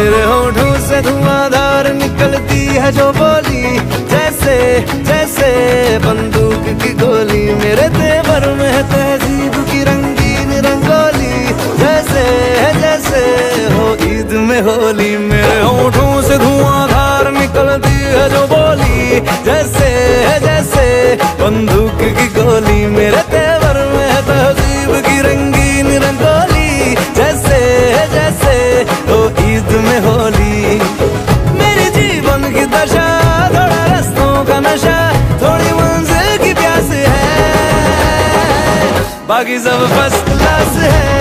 से धुआंधार निकलती है जो बोली। जैसे जैसे बंदूक की गोली, मेरे तेवर में तहजीब की रंगीन रंगोली। जैसे जैसे हो ईद में होली, मेरे होठों से धुआंधार निकलती है जो बोली। जैसे जैसे बंदूक की दशा, थोड़ा रस्तों का नशा, थोड़ी मंजिल की प्यास है। बाकी सब फ़र्स्ट क्लास है।